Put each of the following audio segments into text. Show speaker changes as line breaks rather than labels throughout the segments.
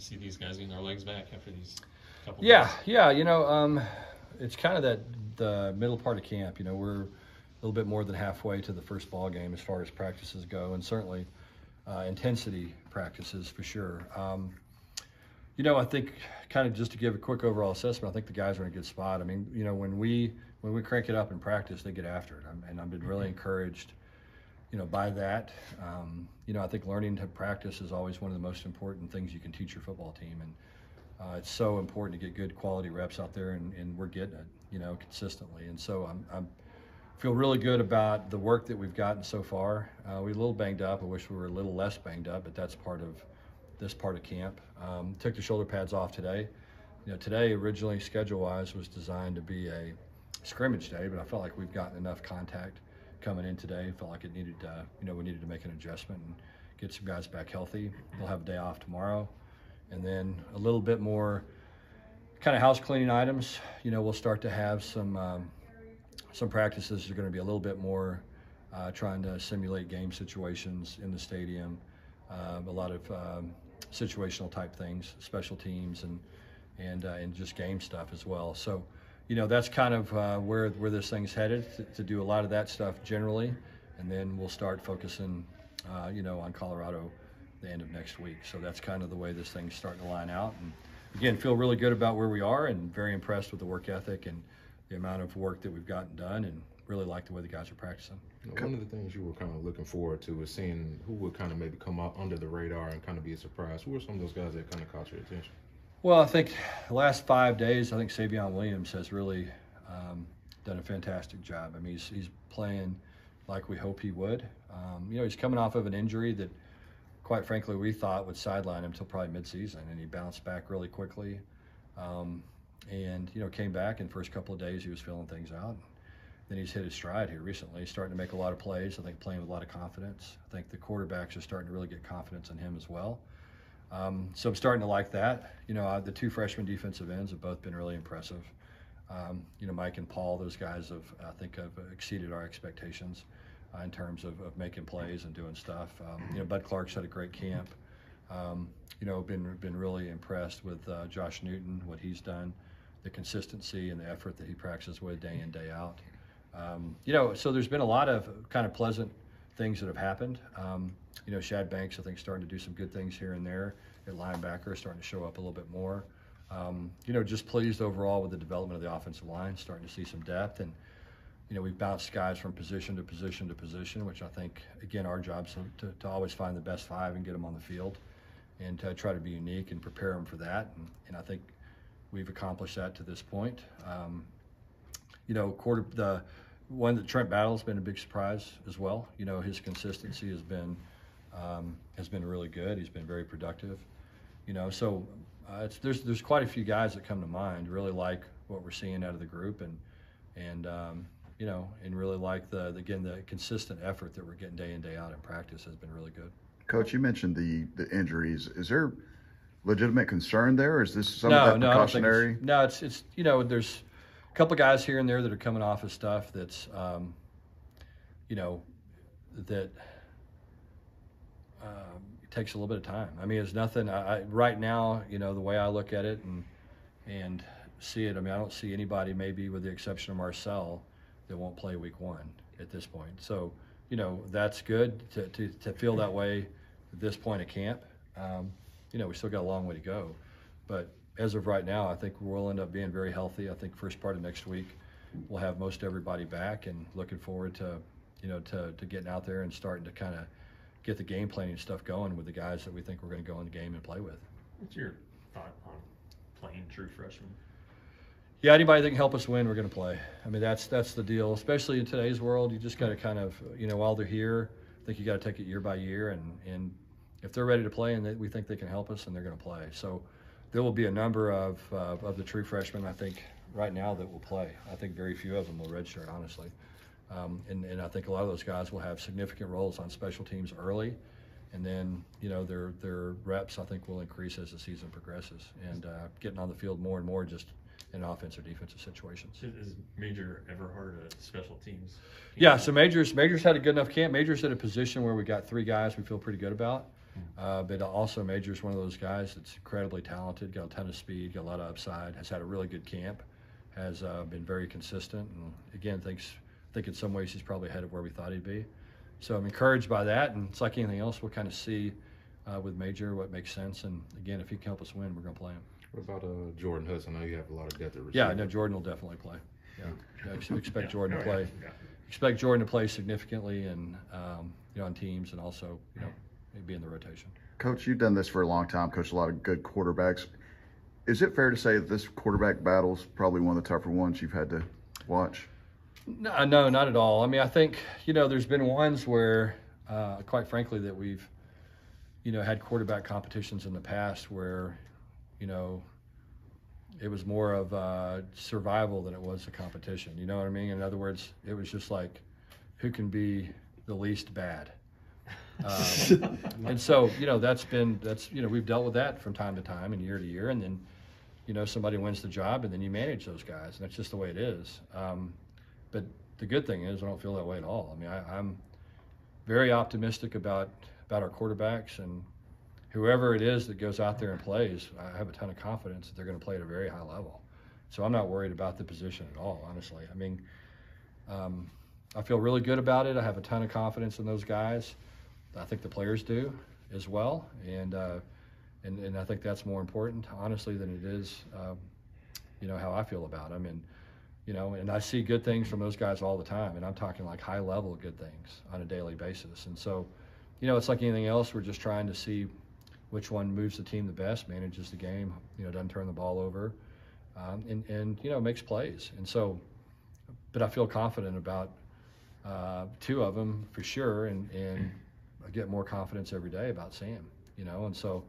to see these guys getting their legs back after these couple.
Yeah,
months.
yeah. You know, um, it's kind of that the middle part of camp. You know, we're a little bit more than halfway to the first ball game as far as practices go, and certainly uh, intensity practices for sure. Um, you know, I think kind of just to give a quick overall assessment, I think the guys are in a good spot. I mean, you know, when we when we crank it up in practice, they get after it, and I've been really encouraged, you know, by that. Um, you know, I think learning to practice is always one of the most important things you can teach your football team, and uh, it's so important to get good quality reps out there, and, and we're getting it, you know, consistently. And so I'm, I'm feel really good about the work that we've gotten so far. Uh, we're a little banged up. I wish we were a little less banged up, but that's part of this part of camp. Um, took the shoulder pads off today. You know, today originally schedule-wise was designed to be a scrimmage day, but I felt like we've gotten enough contact coming in today. Felt like it needed, uh, you know, we needed to make an adjustment and get some guys back healthy. They'll have a day off tomorrow, and then a little bit more kind of house cleaning items. You know, we'll start to have some um, some practices are going to be a little bit more uh, trying to simulate game situations in the stadium. Uh, a lot of um, situational type things, special teams, and and uh, and just game stuff as well. So, you know, that's kind of uh, where where this thing's headed to, to, do a lot of that stuff generally, and then we'll start focusing, uh, you know, on Colorado the end of next week. So that's kind of the way this thing's starting to line out. And again, feel really good about where we are, and very impressed with the work ethic and the amount of work that we've gotten done, and really like the way the guys are practicing.
One of the things you were kind of looking forward to was seeing who would kind of maybe come out under the radar and kind of be a surprise. Who are some of those guys that kind of caught your attention?
Well, I think the last five days, I think Savion Williams has really um, done a fantastic job. I mean, he's, he's playing like we hope he would. Um, you know, he's coming off of an injury that, quite frankly, we thought would sideline him until probably midseason, and he bounced back really quickly. Um, and you know, came back in first couple of days, he was filling things out then he's hit his stride here recently. He's starting to make a lot of plays. I think playing with a lot of confidence. I think the quarterbacks are starting to really get confidence in him as well. Um, so I'm starting to like that. You know, uh, the two freshman defensive ends have both been really impressive. Um, you know, Mike and Paul, those guys have, I think, have exceeded our expectations uh, in terms of, of, making plays and doing stuff. Um, you know, Bud Clark's had a great camp. Um, you know, been been really impressed with uh, Josh Newton, what he's done, the consistency and the effort that he practices with day in day out. Um, you know, so there's been a lot of kind of pleasant things that have happened. Um, you know, Shad Banks, I think, starting to do some good things here and there at linebacker, starting to show up a little bit more. Um, you know, just pleased overall with the development of the offensive line, starting to see some depth. And, you know, we've bounced guys from position to position to position, which I think, again, our job is to, to always find the best five and get them on the field and to try to be unique and prepare them for that. And, and I think we've accomplished that to this point. Um, you know, quarter the one the Trent Battle's been a big surprise as well. You know, his consistency has been um, has been really good. He's been very productive. You know, so uh, there's there's quite a few guys that come to mind. Really like what we're seeing out of the group, and and um, you know, and really like the again the consistent effort that we're getting day in day out in practice has been really good.
Coach, you mentioned the the injuries. Is there legitimate concern there? Or is this some
no,
of that
no,
precautionary?
It's, no, it's it's you know there's couple guys here and there that are coming off of stuff that's, um, you know, that um, takes a little bit of time. I mean, it's nothing. I, I, right now, you know, the way I look at it and and see it. I mean, I don't see anybody, maybe with the exception of Marcel, that won't play Week One at this point. So, you know, that's good to to, to feel that way at this point of camp. Um, you know, we still got a long way to go, but as of right now, I think we'll end up being very healthy. I think first part of next week, we'll have most everybody back, and looking forward to, you know, to, to getting out there and starting to kind of get the game planning stuff going with the guys that we think we're going to go in the game and play with.
What's your thought on playing true freshmen?
Yeah, anybody that can help us win, we're going to play. I mean, that's that's the deal. Especially in today's world, you just got to kind of, you know, while they're here, I think you got to take it year by year, and and if they're ready to play and they, we think they can help us, and they're going to play. So there will be a number of, uh, of the true freshmen, I think, right now that will play. I think very few of them will redshirt, honestly. Um, and, and I think a lot of those guys will have significant roles on special teams early. And then, you know, their, their reps, I think, will increase as the season progresses. And uh, getting on the field more and more just in offensive defensive situations.
Is Major Everhart a special teams?
Yeah, so Majors Majors had a good enough camp. Majors at a position where we got three guys we feel pretty good about. Uh, but also, Major's one of those guys that's incredibly talented, got a ton of speed, got a lot of upside, has had a really good camp, has uh, been very consistent, and again, thinks I think in some ways he's probably ahead of where we thought he'd be. So I'm encouraged by that, and it's like anything else, we'll kind of see uh, with Major what makes sense. And again, if he can help us win, we're going to play him.
What about uh, Jordan Hudson? I know you have a lot of depth at receiver.
Yeah, no, Jordan will definitely play. Yeah, yeah expect
Yeah.
Jordan to
Oh,
play.
Yeah.
Expect Jordan to play significantly, and um, you know, on teams, and also you know, be in the rotation.
Coach, you've done this for a long time, coached a lot of good quarterbacks. Is it fair to say that this quarterback battle is probably one of the tougher ones you've had to watch?
No, no, not at all. I mean, I think you know, there's been ones where, uh, quite frankly, that we've, you know, had quarterback competitions in the past where, you know, it was more of uh, survival than it was a competition. You know what I mean? In other words, it was just like, who can be the least bad. Um, and so, you know, that's been that's you know we've dealt with that from time to time and year to year, and then, you know, somebody wins the job, and then you manage those guys, and that's just the way it is. Um, but the good thing is, I don't feel that way at all. I mean, I, I'm very optimistic about about our quarterbacks and whoever it is that goes out there and plays. I have a ton of confidence that they're going to play at a very high level. So I'm not worried about the position at all, honestly. I mean, um, I feel really good about it. I have a ton of confidence in those guys. I think the players do as well, and uh, and and I think that's more important, honestly, than it is, um, you know, how I feel about them. And you know, and I see good things from those guys all the time, and I'm talking like high level good things on a daily basis. And so, you know, it's like anything else. We're just trying to see which one moves the team the best, manages the game, you know, doesn't turn the ball over, um, and and you know makes plays. And so, but I feel confident about uh, two of them for sure, and and I get more confidence every day about Sam. You know, and so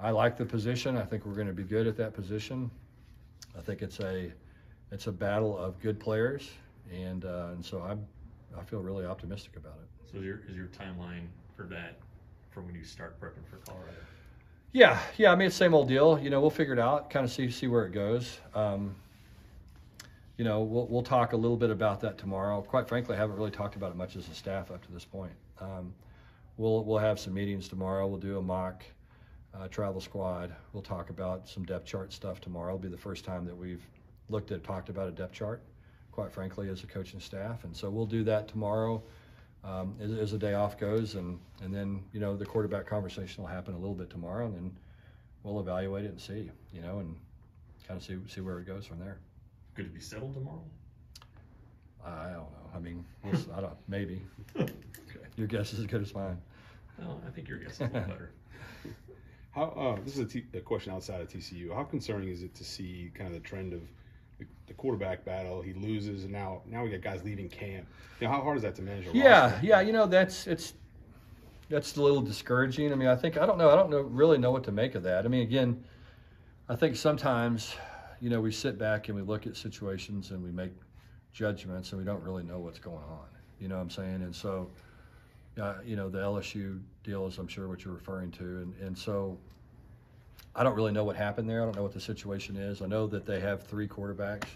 I like the position. I think we're going to be good at that position. I think it's a it's a battle of good players, and uh, and so I'm I feel really optimistic about it.
So is your is your timeline for that for when you start prepping for Colorado?
Yeah, yeah. I mean, it's same old deal. You know, we'll figure it out. Kind of see see where it goes. Um, you know, we'll we'll talk a little bit about that tomorrow. Quite frankly, I haven't really talked about it much as a staff up to this point. Um, we'll we'll have some meetings tomorrow. We'll do a mock uh, travel squad. We'll talk about some depth chart stuff tomorrow. It'll be the first time that we've looked at talked about a depth chart. Quite frankly, as a coaching staff, and so we'll do that tomorrow. Um, as, as the day off goes, and and then you know the quarterback conversation will happen a little bit tomorrow, and then we'll evaluate it and see, you know, and kind of see see where it goes from there.
Could it be settled tomorrow?
I don't know. I mean, we'll, I don't. Maybe. your guess is as good as mine.
Well, I think your guess is a little better.
How uh, this is a, t- a question outside of TCU. How concerning is it to see kind of the trend of the, the quarterback battle? He loses, and now now we got guys leaving camp. You know, how hard is that to manage? a
Yeah,
roster?
yeah. You know, that's it's that's a little discouraging. I mean, I think I don't know. I don't know really know what to make of that. I mean, again, I think sometimes, you know, we sit back and we look at situations and we make judgments and we don't really know what's going on. You know what I'm saying? And so, uh, you know, the LSU deal is, I'm sure, what you're referring to, and and so. I don't really know what happened there. I don't know what the situation is. I know that they have three quarterbacks.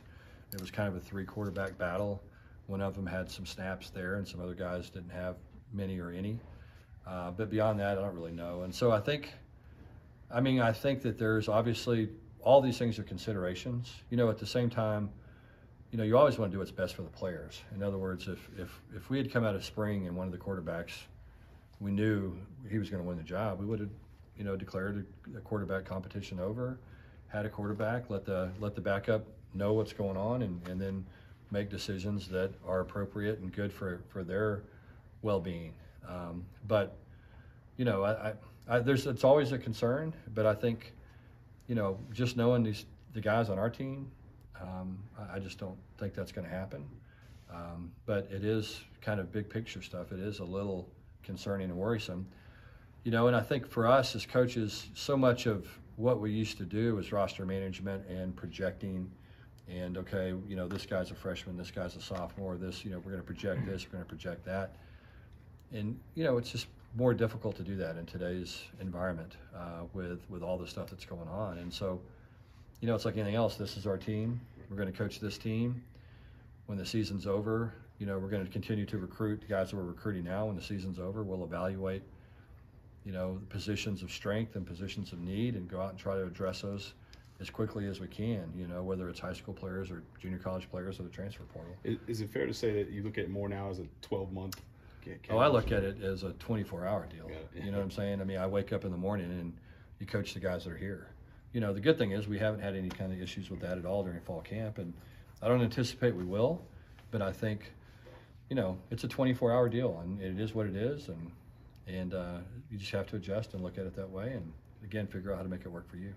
It was kind of a three quarterback battle. One of them had some snaps there, and some other guys didn't have many or any. Uh, but beyond that, I don't really know. And so I think, I mean, I think that there's obviously all these things are considerations. You know, at the same time, you know, you always want to do what's best for the players. In other words, if if if we had come out of spring and one of the quarterbacks, we knew he was going to win the job, we would have, you know, declared a quarterback competition over, had a quarterback, let the let the backup know what's going on, and and then make decisions that are appropriate and good for for their well-being. Um, but you know, I, I, I there's it's always a concern, but I think, you know, just knowing these the guys on our team, um, I, I just don't think that's going to happen. Um, but it is kind of big picture stuff. It is a little concerning and worrisome, you know. And I think for us as coaches, so much of what we used to do was roster management and projecting. And okay, you know, this guy's a freshman, this guy's a sophomore. This, you know, we're going to project this, we're going to project that and you know it's just more difficult to do that in today's environment uh, with with all the stuff that's going on and so you know it's like anything else this is our team we're going to coach this team when the season's over you know we're going to continue to recruit the guys that we're recruiting now when the season's over we'll evaluate you know, the positions of strength and positions of need and go out and try to address those as quickly as we can, you know, whether it's high school players or junior college players or the transfer portal.
Is, is it fair to say that you look at it more now as a 12 month?
Oh, I look at it as a 24 hour deal. You know what I'm saying? I mean, I wake up in the morning and you coach the guys that are here. You know, the good thing is we haven't had any kind of issues with that at all during fall camp, and I don't anticipate we will. But I think, you know, it's a 24 hour deal, and it is what it is, and and uh, you just have to adjust and look at it that way, and again, figure out how to make it work for you.